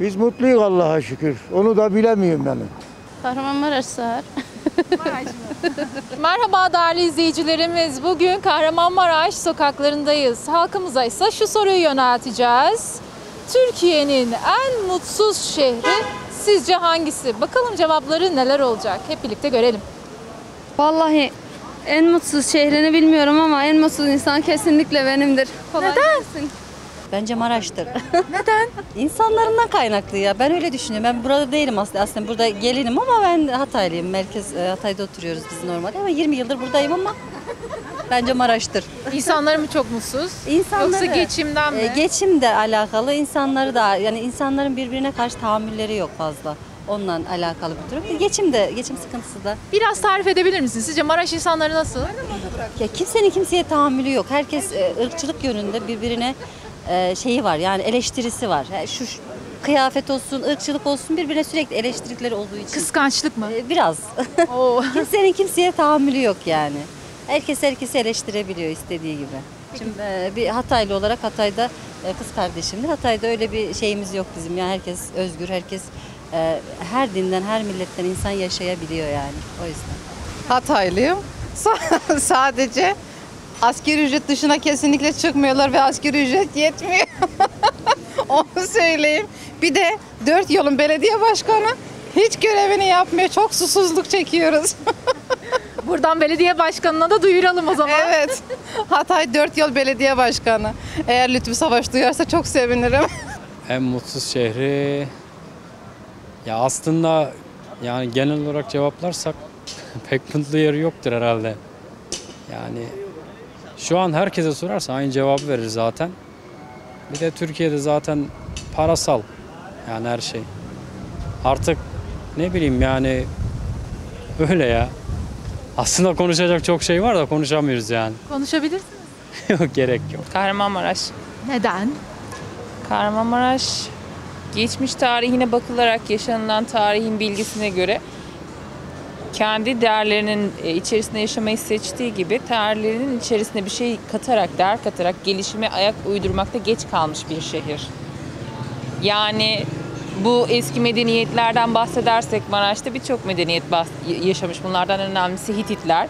Biz mutluyuz Allah'a şükür. Onu da bilemiyorum yani. Kahramanmaraş Sağır. Merhaba değerli izleyicilerimiz. Bugün Kahramanmaraş sokaklarındayız. Halkımıza ise şu soruyu yönelteceğiz. Türkiye'nin en mutsuz şehri sizce hangisi? Bakalım cevapları neler olacak? Hep birlikte görelim. Vallahi en mutsuz şehrini bilmiyorum ama en mutsuz insan kesinlikle benimdir. Kolay Neden? Bence Maraş'tır. Neden? İnsanlarından kaynaklı ya. Ben öyle düşünüyorum. Ben burada değilim aslında. Aslında burada gelinim ama ben Hataylıyım. Merkez e, Hatay'da oturuyoruz biz normalde ama 20 yıldır buradayım ama bence Maraş'tır. İnsanlar mı çok mutsuz? İnsanları, Yoksa geçimden mi? e, geçimle alakalı insanları da yani insanların birbirine karşı tahammülleri yok fazla. Onunla alakalı bir durum. Geçim de, geçim sıkıntısı da. Biraz tarif edebilir misiniz? Sizce Maraş insanları nasıl? Ya kimsenin kimseye tahammülü yok. Herkes e, ırkçılık yönünde birbirine e, şeyi var. Yani eleştirisi var. Yani şu, şu kıyafet olsun, ırkçılık olsun birbirine sürekli eleştirdikleri olduğu için. Kıskançlık mı? E, biraz. Oo. Kimsenin kimseye tahammülü yok yani. Herkes herkesi eleştirebiliyor istediği gibi. Şimdi e, bir Hataylı olarak Hatay'da e, kız kardeşimdir. Hatay'da öyle bir şeyimiz yok bizim. Yani herkes özgür, herkes e, her dinden, her milletten insan yaşayabiliyor yani. O yüzden. Hataylıyım. Sa- Sadece asgari ücret dışına kesinlikle çıkmıyorlar ve asgari ücret yetmiyor. Onu söyleyeyim. Bir de dört yolun belediye başkanı hiç görevini yapmıyor. Çok susuzluk çekiyoruz. Buradan belediye başkanına da duyuralım o zaman. evet. Hatay dört yol belediye başkanı. Eğer Lütfü Savaş duyarsa çok sevinirim. En mutsuz şehri ya aslında yani genel olarak cevaplarsak pek mutlu yeri yoktur herhalde. Yani şu an herkese sorarsa aynı cevabı verir zaten. Bir de Türkiye'de zaten parasal yani her şey. Artık ne bileyim yani öyle ya. Aslında konuşacak çok şey var da konuşamıyoruz yani. Konuşabilirsiniz. Yok gerek yok. Kahramanmaraş. Neden? Kahramanmaraş geçmiş tarihine bakılarak yaşanılan tarihin bilgisine göre kendi değerlerinin e, içerisinde yaşamayı seçtiği gibi değerlerinin içerisine bir şey katarak, değer katarak gelişime ayak uydurmakta geç kalmış bir şehir. Yani bu eski medeniyetlerden bahsedersek Maraş'ta birçok medeniyet yaşamış. Bunlardan önemlisi Hititler.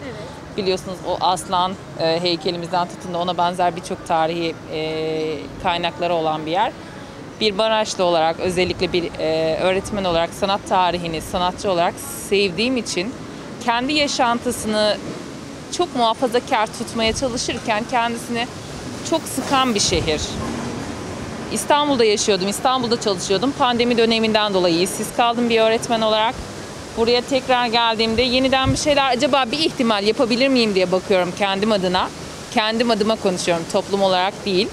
Biliyorsunuz o aslan e, heykelimizden tutun da ona benzer birçok tarihi e, kaynakları olan bir yer. Bir Maraşlı olarak özellikle bir e, öğretmen olarak sanat tarihini sanatçı olarak sevdiğim için kendi yaşantısını çok muhafazakar tutmaya çalışırken kendisini çok sıkan bir şehir. İstanbul'da yaşıyordum, İstanbul'da çalışıyordum. Pandemi döneminden dolayı işsiz kaldım bir öğretmen olarak. Buraya tekrar geldiğimde yeniden bir şeyler acaba bir ihtimal yapabilir miyim diye bakıyorum kendim adına. Kendim adıma konuşuyorum, toplum olarak değil.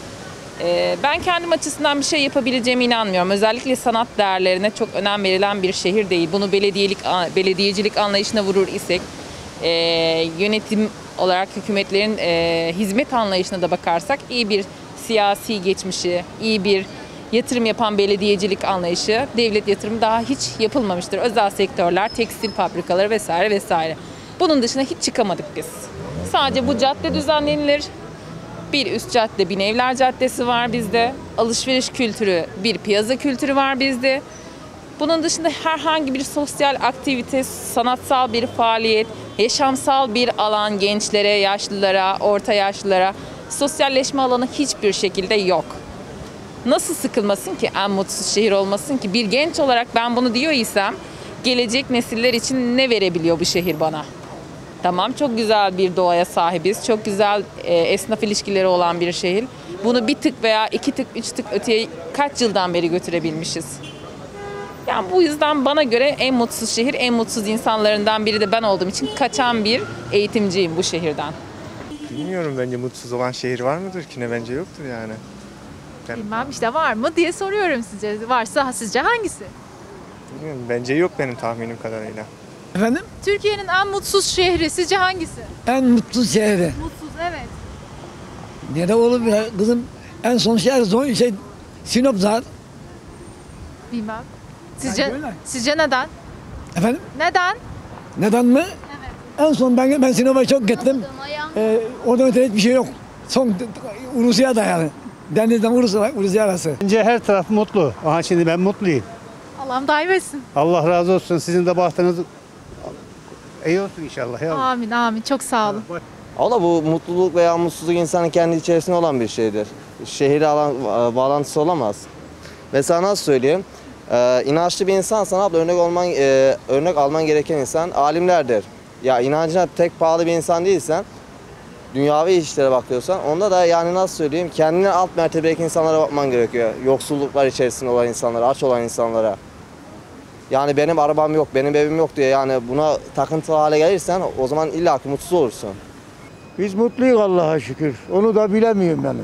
Ee, ben kendim açısından bir şey yapabileceğime inanmıyorum. Özellikle sanat değerlerine çok önem verilen bir şehir değil. Bunu belediyelik, belediyecilik anlayışına vurur isek, e, yönetim olarak hükümetlerin e, hizmet anlayışına da bakarsak iyi bir siyasi geçmişi, iyi bir yatırım yapan belediyecilik anlayışı, devlet yatırımı daha hiç yapılmamıştır. Özel sektörler, tekstil fabrikaları vesaire vesaire. Bunun dışına hiç çıkamadık biz. Sadece bu cadde düzenlenilir. Bir üst cadde, Binevler Caddesi var bizde. Alışveriş kültürü, bir piyasa kültürü var bizde. Bunun dışında herhangi bir sosyal aktivite, sanatsal bir faaliyet, yaşamsal bir alan gençlere, yaşlılara, orta yaşlılara sosyalleşme alanı hiçbir şekilde yok. Nasıl sıkılmasın ki en mutsuz şehir olmasın ki bir genç olarak ben bunu diyor isem gelecek nesiller için ne verebiliyor bu şehir bana? Tamam çok güzel bir doğaya sahibiz. Çok güzel e, esnaf ilişkileri olan bir şehir. Bunu bir tık veya iki tık, üç tık öteye kaç yıldan beri götürebilmişiz. Yani bu yüzden bana göre en mutsuz şehir, en mutsuz insanlarından biri de ben olduğum için kaçan bir eğitimciyim bu şehirden. Bilmiyorum bence mutsuz olan şehir var mıdır ki ne bence yoktur yani. Bilmem işte var mı diye soruyorum size. Varsa sizce hangisi? Bilmiyorum bence yok benim tahminim kadarıyla. Efendim? Türkiye'nin en mutsuz şehri sizce hangisi? En mutlu şehri. Mutsuz evet. Nere olur ya kızım? En son şehir son şey Sinop zaten. Bilmem. Sizce öyle. sizce neden? Efendim? Neden? Neden mi? En son ben ben Sinop'a çok gittim. Ee, oradan öte hiçbir şey yok. Son Rusya dayalı. denizden vurursa vurursa yarası. Bence her taraf mutlu. Aha şimdi ben mutluyum. Allah'ım daim etsin. Allah razı olsun. Sizin de bahtınız iyi olsun inşallah. Ya. Amin amin. Çok sağ olun. Valla bu mutluluk veya mutsuzluk insanın kendi içerisinde olan bir şeydir. Şehirle alan, e, bağlantısı olamaz. Mesela nasıl söyleyeyim? Ee, inançlı bir insan abla örnek olman e, örnek alman gereken insan alimlerdir. Ya inancına tek bağlı bir insan değilsen dünyavi işlere bakıyorsan onda da yani nasıl söyleyeyim kendine alt mertebedeki insanlara bakman gerekiyor. Yoksulluklar içerisinde olan insanlara, aç olan insanlara. Yani benim arabam yok, benim evim yok diye yani buna takıntılı hale gelirsen o zaman illaki mutsuz olursun. Biz mutluyuz Allah'a şükür. Onu da bilemiyorum yani.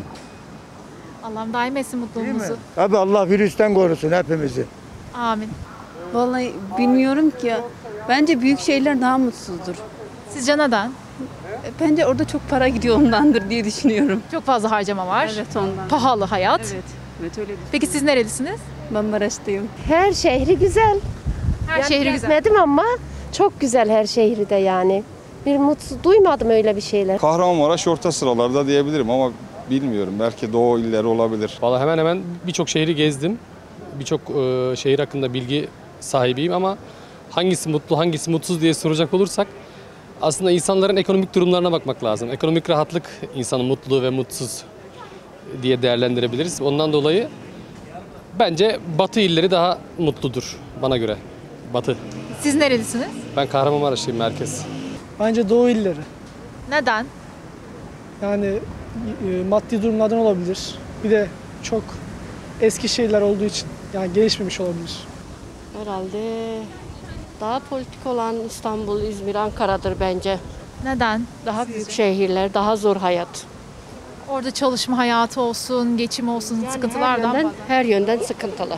Allah'ım daim etsin mutluluğumuzu. Tabii Allah virüsten korusun hepimizi. Amin. Vallahi bilmiyorum ki. Bence büyük şehirler daha mutsuzdur. Sizce neden? Bence orada çok para gidiyor ondandır diye düşünüyorum. Çok fazla harcama var. Evet ondan. Pahalı hayat. Evet. Evet öyle Peki siz nerelisiniz? Ben Maraş'tayım. Her şehri güzel. Her şehri güzel. Gezmedim ama çok güzel her şehri de yani. Bir mutsuz duymadım öyle bir şeyler. Kahramanmaraş orta sıralarda diyebilirim ama bilmiyorum. Belki doğu illeri olabilir. Valla hemen hemen birçok şehri gezdim. Birçok e, şehir hakkında bilgi sahibiyim ama hangisi mutlu hangisi mutsuz diye soracak olursak aslında insanların ekonomik durumlarına bakmak lazım. Ekonomik rahatlık insanı mutlu ve mutsuz diye değerlendirebiliriz. Ondan dolayı bence batı illeri daha mutludur bana göre. Batı. Siz nerelisiniz? Ben Kahramanmaraşlıyım merkez. Bence doğu illeri. Neden? Yani e, maddi durumlardan olabilir. Bir de çok eski şehirler olduğu için yani gelişmemiş olabilir. Herhalde daha politik olan İstanbul, İzmir, Ankara'dır bence. Neden? Daha büyük şehirler, daha zor hayat. Orada çalışma hayatı olsun, geçim olsun, her sıkıntılardan yönden, fazla. her yönden sıkıntılı.